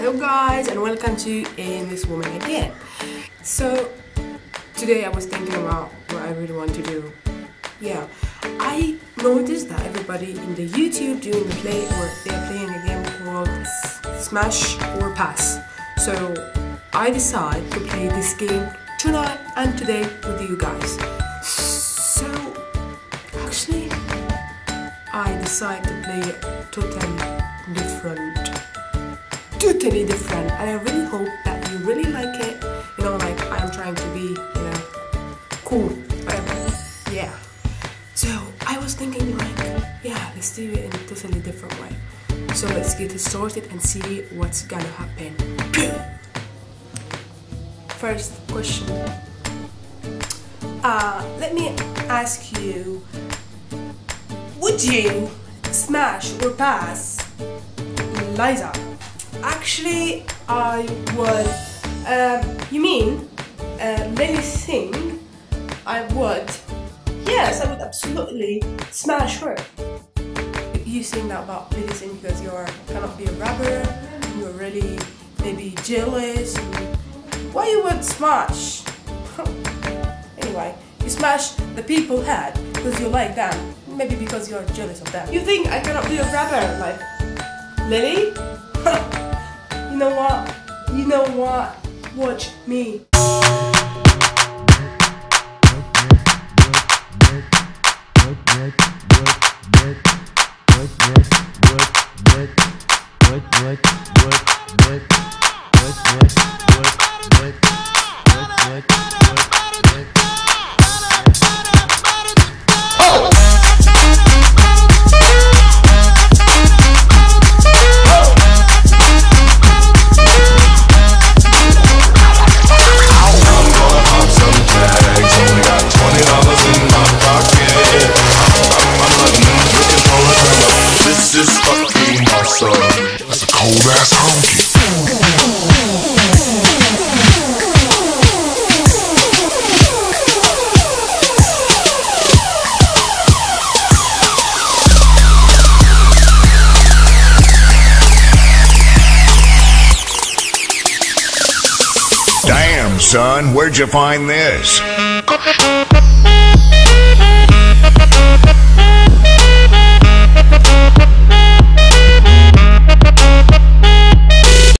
Hello guys and welcome to In This Woman Again. So today I was thinking about what I really want to do. Yeah, I noticed that everybody in the YouTube doing the play or they're playing a game called Smash or Pass. So I decide to play this game tonight and today with you guys. So actually I decide to play it totally different totally different and I really hope that you really like it. You know like I'm trying to be you know cool whatever. Yeah. So I was thinking like yeah let's do it in a totally different way. So let's get it started and see what's gonna happen. First question. Uh, let me ask you would you smash or pass Liza Actually, I would. Um, you mean uh, Lilly Singh? I would. Yes, I would absolutely smash her. You saying that about Lilly Singh because you're cannot be a rapper, you're really maybe jealous. Why you would smash? anyway, you smash the people head because you like them. Maybe because you're jealous of them. You think I cannot be a rapper like Lilly? You know what? You know what? Watch me. Damn, son, where'd you find this?